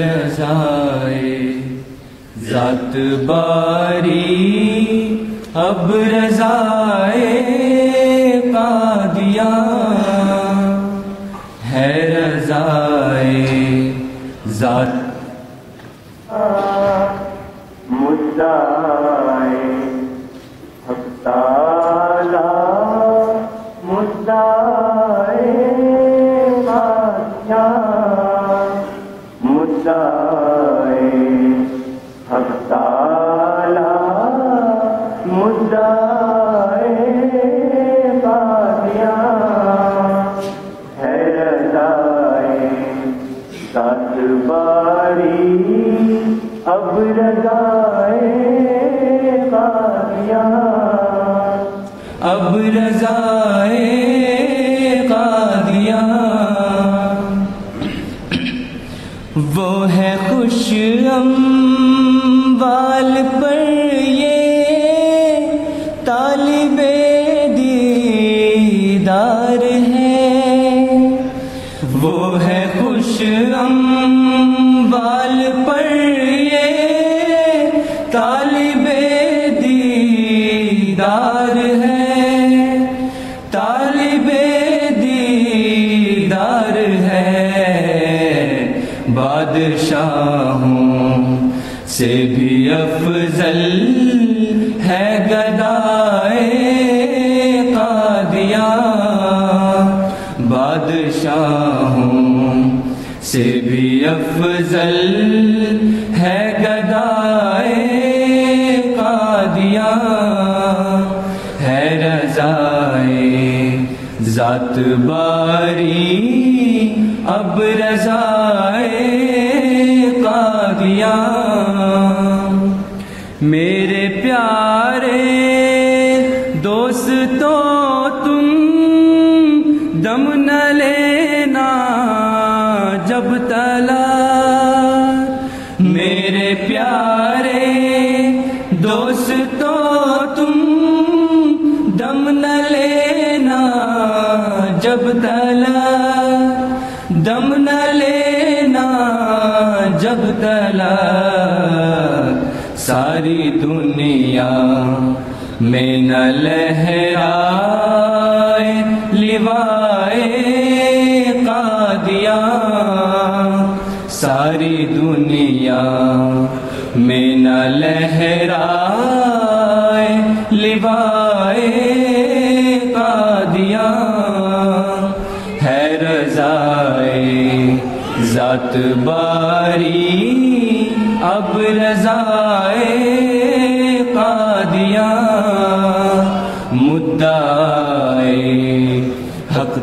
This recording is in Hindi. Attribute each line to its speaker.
Speaker 1: रजाए जात बारी अब रजाए का दिया है रजाए जात
Speaker 2: मुद्दाए। हफ्ताला मुद्दाए। बादशाह मुदा त है
Speaker 1: रब र अम्बाल पर ये तालिबे दीदार है। वो है खुश अम्बाल पर ये तालिबे दीदार है। तालिबे दीदार है बादशाहों से भी अफजल है गदाए कादिया। बादशाहों से भी अफजल है गदाए कादिया। है रजाए जात बारी, अब रजाए प्यारे दोस्तों, तुम दम न लेना जब तला। मेरे प्यारे दोस्तों, तुम दम न लेना जब तला। दम न लेना जब तला। सारी दुनिया में न लहराए लिवाए कादिया। सारी दुनिया में न लहराए लिवाए कादिया। है रजाए, जात बारी, अब रजाए। मुद्दाए हक